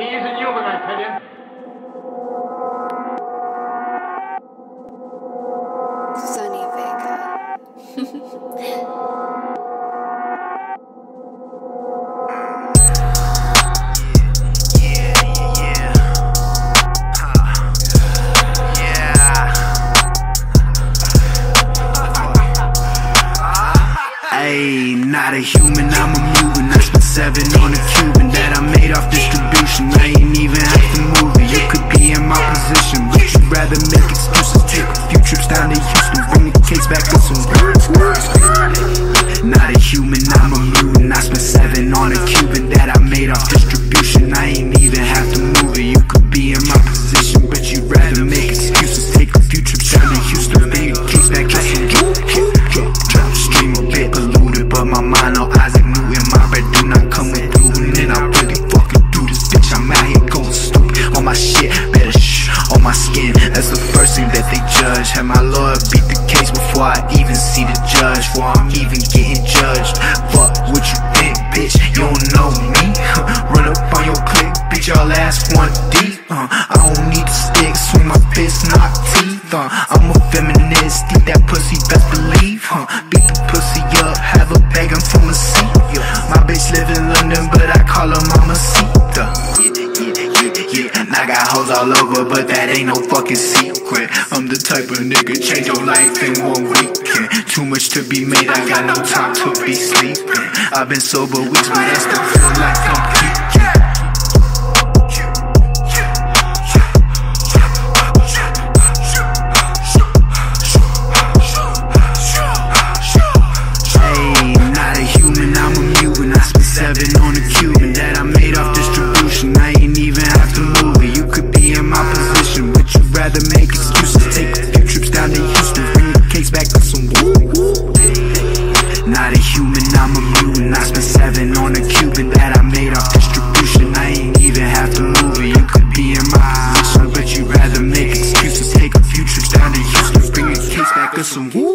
He's inhuman, I tell you. Suni Vega. Not a human, I'm a mute. 7 on a Cuban that I made off distribution. I ain't even half the movie, you could be in my my shit, better shh on my skin. That's the first thing that they judge. Had my lawyer beat the case before I even see the judge, before I'm even getting judged. Fuck what you think, bitch? You don't know me. Run up on your click, bitch. Y'all ass one deep. Uh, I don't need to stick, swing my fist, knock teeth. Uh, I'm a feminist, eat that pussy, best believe. Huh? Beat the pussy All over, but that ain't no fucking secret. I'm the type of nigga change your life in one weekend. Too much to be made, I got no time to be sleeping. I've been sober weeks, but I still feel like I'm peaking. Ayy, not some woo.